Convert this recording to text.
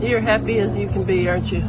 You're happy as you can be, aren't you?